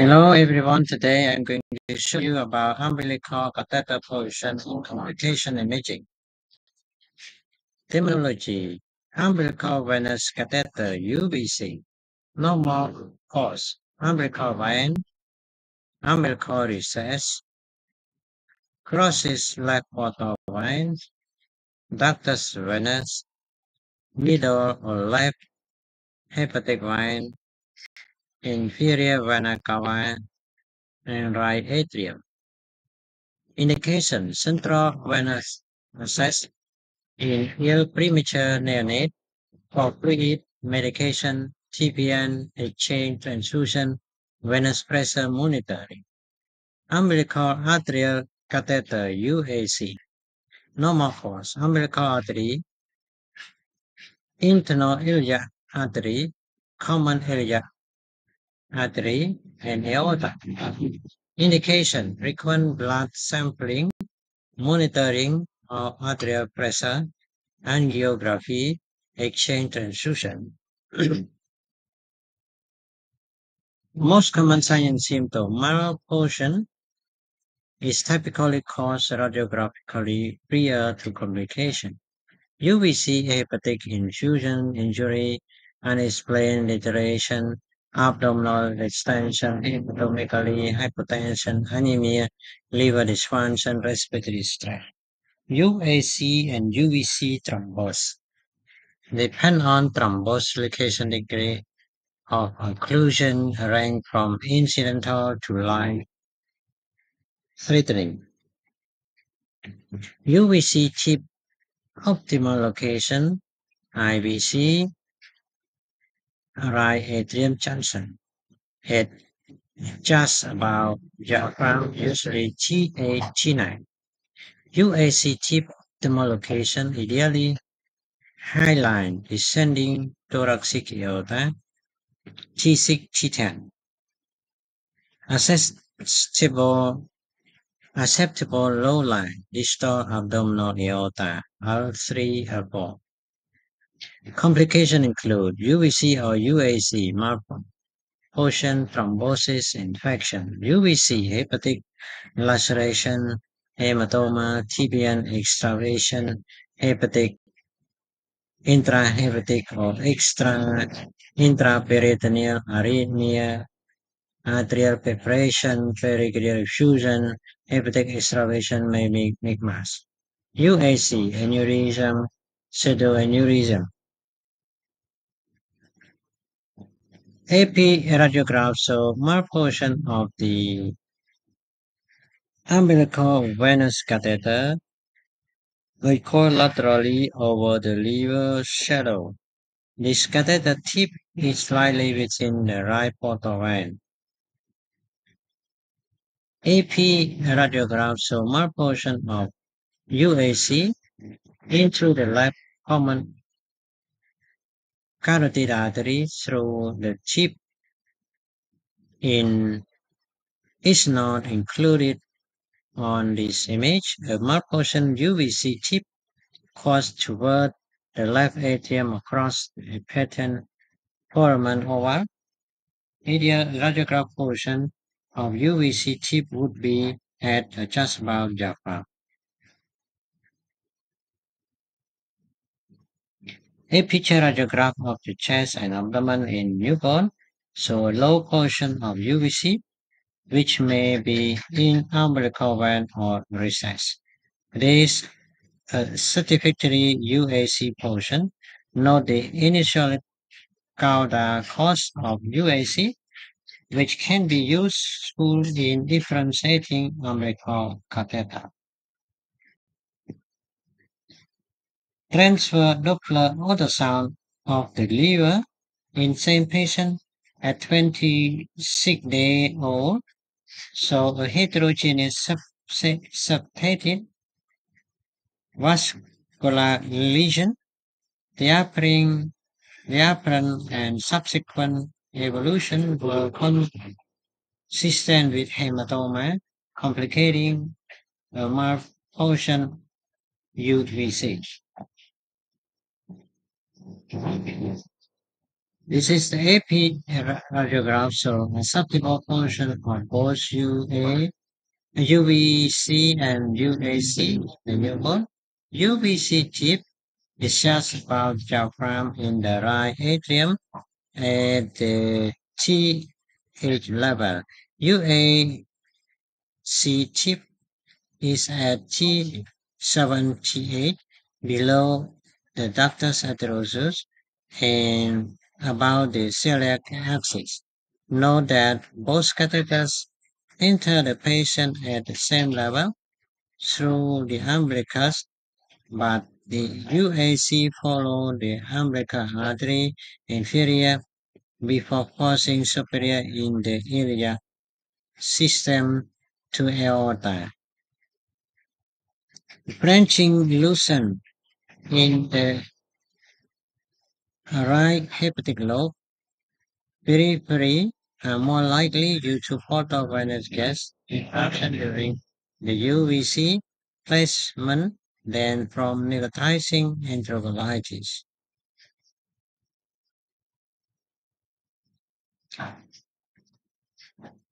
Hello everyone, today I'm going to show you about umbilical catheter position in complication imaging. Terminology. Umbilical venous catheter UVC Normal course Umbilical vein Umbilical recess. Crosses left portal vein Ductus venosus Middle or left. Hepatic vein Inferior vena cava and right atrium Indication Central venous access in ill premature neonate for fluid medication, TPN, exchange transfusion, venous pressure monitoring. Umbilical arterial catheter UAC. Normal force. Umbilical artery. Internal iliac artery. Common iliac artery and aorta. Indication. Frequent blood sampling. Monitoring of arterial pressure. Angiography. Exchange transfusion. Most common sign and symptom malposition is typically caused radiographically prior to complication. UVC hepatic infusion, injury, unexplained lateration, abdominal extension, hepatomegaly, hypotension, anemia, liver dysfunction, respiratory stress. UAC and UVC thrombosis depend on thrombus location degree of occlusion range from incidental to life threatening. UVC tip optimal location IVC right atrium junction at just about diaphragm usually G8 G9 UAC tip optimal location ideally highline descending thoracic aorta T6, T10. acceptable acceptable low line distal abdominal aorta L3 L4 Complications include UVC or UAC malformation, thrombosis, infection, UVC, hepatic laceration, hematoma, TPN extravasation, hepatic, intrahepatic or extra intraperitoneal arrhythmia, arterial perforation, pericardial effusion, hepatic extravasation may be make mass. UAC, aneurysm, pseudoaneurysm. AP radiograph show portion of the umbilical venous catheter recoil laterally over the liver shadow. This catheter tip is slightly within the right portal vein. AP radiograph show portion of UAC into the left common carotid artery through the tip in is not included on this image. A malposition UVC tip crossed toward the left atrium across the patent foramen ovale. Ideal radiograph portion of UVC tip would be at just about diaphragm. A picture radiograph of the chest and abdomen in newborn a low portion of UVC, which may be in umbilical vein or recess. This uh, a satisfactory UAC portion. Note the initial cauda cost of UAC, which can be useful in differentiating umbilical catheter. Transverse Doppler ultrasound of the liver in same patient at 26 day old. So a heterogeneous substated vascular lesion, the apparent and subsequent evolution were consistent with hematoma, complicating a malformation UVC. This is the AP radiograph, so a suboptimal function of both UA, UVC and UAC, the newborn. UVC tip is just above diaphragm in the right atrium at the TH level. UAC tip is at T78 below the ductus arteriosus and about the celiac axis. Note that both catheters enter the patient at the same level through the umbilicus, but the UAC follow the umbilical artery inferior before crossing superior in the iliac system to aorta. Branching loosen in the right hepatic lobe periphery are more likely due to portal-venous gas infection during the UVC placement than from necrotizing enterocolitis.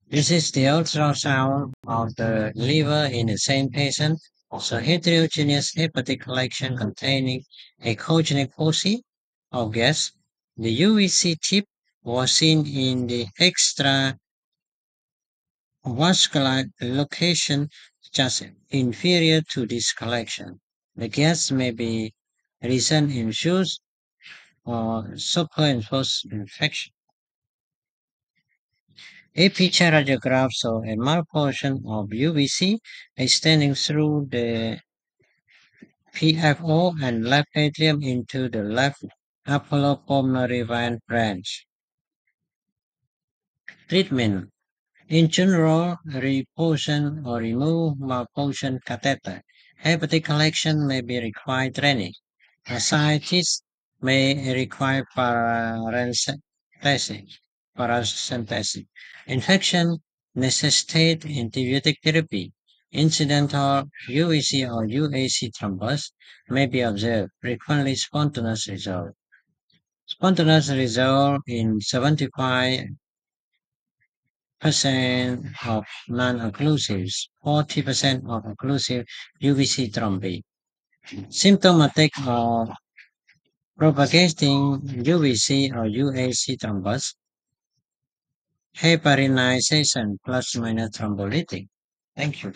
This is the ultrasound of the liver in the same patient. So heterogeneous hepatic collection containing a echogenic foci of gas. The UVC tip was seen in the extra vascular location just inferior to this collection. The gas may be resin infused or superimposed infection. A picture radiograph shows a malformation of UVC extending through the PFO and left atrium into the left apollo-pulmonary vein branch. Treatment in general, reposition or remove malfunction catheter. Hepatic collection may be required draining. Ascites may require paracentesis. Paracentesis. Infection necessitate antibiotic therapy. Incidental UVC or UAC thrombus may be observed, frequently spontaneous result. Spontaneous result in 75 percent of non-occlusives, 40% of occlusive UVC thrombi. Symptomatic or propagating UVC or UAC thrombus, heparinization plus minor thrombolytic. Thank you.